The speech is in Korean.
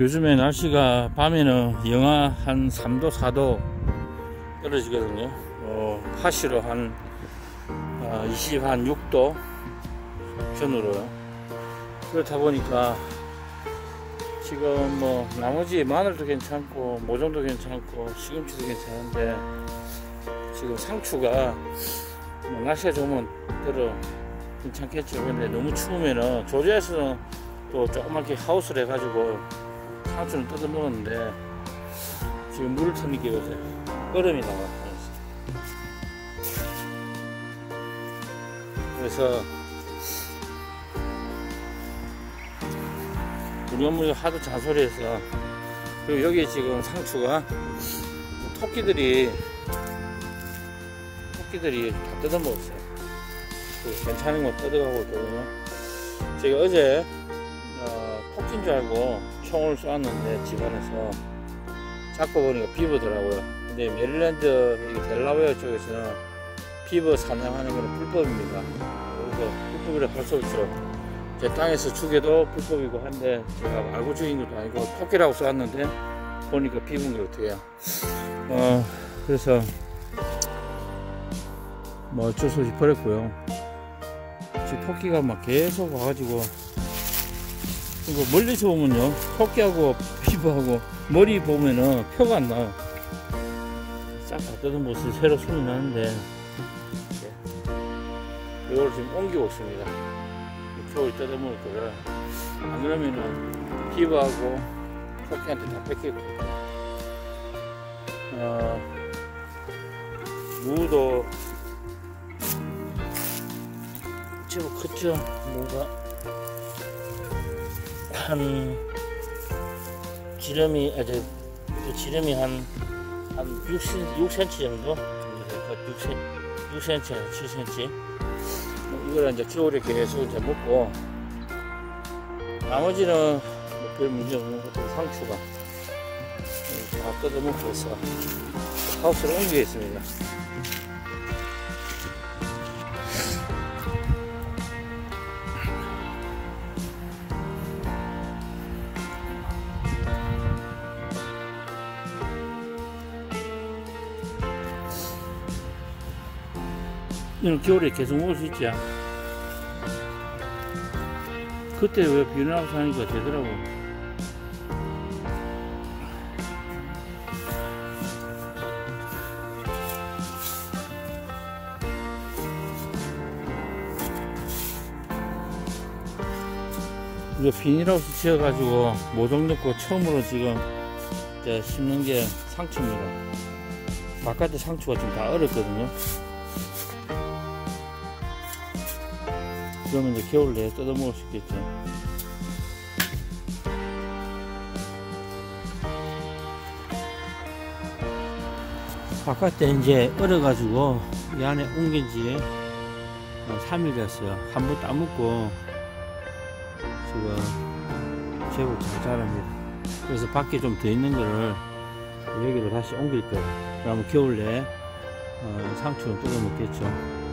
요즘에 날씨가 밤에는 영하 한 3도 4도 떨어지거든요. 어, 파시로 한 어, 20, 한 6도 전으로요 그렇다 보니까 지금 뭐 나머지 마늘도 괜찮고 모종도 괜찮고 시금치도 괜찮은데 지금 상추가 뭐 날씨가 좋으면 들어 괜찮겠죠. 근데 너무 추우면은 조제에서는 또 조그맣게 하우스를 해가지고 상추는 뜯어 먹었는데 지금 물을 트니까 보세요 얼음이 나와. 그래서 우리 어머니 하도 잔소리해서 그리고 여기 지금 상추가 토끼들이 토끼들이 다 뜯어 먹었어요. 괜찮은 거 뜯어가고 있거든요 제가 어제 어, 토끼인 줄 알고 총을 쏘았는데 집안에서 잡고 보니까 비버더라고요. 근데 메릴랜드 델라웨어 쪽에서는 비버 사냥하는 것은 불법입니다. 그래서 불법이라 할수 없죠. 제 땅에서 죽여도 불법이고 한데 제가 알고 죽인 것도 아니고 토끼라고 쏘았는데 보니까 비버인 게 어떻게 해요. 어 그래서 뭐 어쩔 수 없이 버렸고요. 지금 토끼가 막 계속 와가지고 이거 멀리서 보면요 토끼하고 피부하고 머리 보면은 표가 안 나요. 싹다 뜯은 모습 새로 손이 나는데. 이걸 지금 옮기고 있습니다. 표를 뜯어먹을 거라 안 그러면은 피부하고 토끼한테 다 뺏기거든요. 어, 무도 제법 컸죠? 무가 한 지름이 아주 그 지름이 한한 6cm, 6cm 정도? 6cm, 6cm, 7cm 이걸 이제 겨울에 계속 이제 먹고 나머지는 뭐 별 문제 없는 것들 상추가. 다 뜯어먹고 해서 하우스로 옮기겠습니다. 이는 겨울에 계속 먹을 수 있지. 그때 왜 비누하고 사니까 되더라고. 이거 비닐하우스 지어가지고 모종 넣고 처음으로 지금 심는 게 상추입니다. 바깥에 상추가 지금 다 얼었거든요. 그러면 이제 겨울 내에 뜯어 먹을 수 있겠죠. 바깥에 이제 얼어가지고 이 안에 옮긴 지 3일 됐어요. 한 번도 안 먹고 지금 제법 잘 자랍니다. 그래서 밖에 좀 더 있는 거를 여기로 다시 옮길 거예요. 그러면 겨울 내에 어, 상추는 뜯어 먹겠죠.